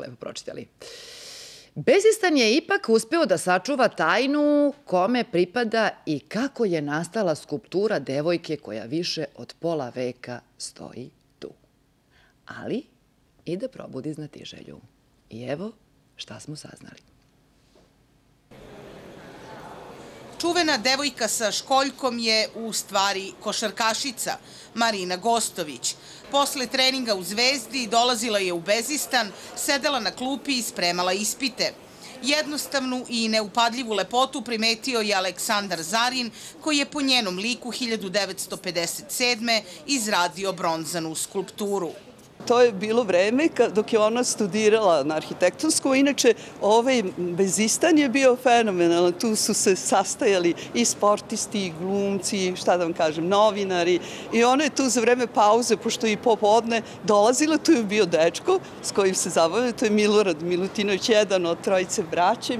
lepo pročitali. Bezistan je ipak uspeo da sačuva tajnu kome pripada i kako je nastala skulptura devojke koja više od pola veka stoji tu. Ali i da probudi znatiželju. I evo šta smo saznali. Čuvena devojka sa školjkom je u stvari košarkašica Marina Gostović. Posle treninga u Zvezdi dolazila je u Bezistan, sedela na klupi i spremala ispite. Jednostavnu i neupadljivu lepotu primetio je Aleksandar Zarin, koji je po njenom liku 1957. izradio bronzanu skulpturu. To je bilo vreme dok je ona studirala na arhitektonskom. Inače, ovaj Bezistan je bio fenomenalan. Tu su se sastajali i sportisti, i glumci, šta da vam kažem, novinari. I ona je tu za vreme pauze, pošto i popodne dolazila, tu je bio dečko s kojim se zabavljaju. To je Milorad Milutinović, jedan od trojice braće.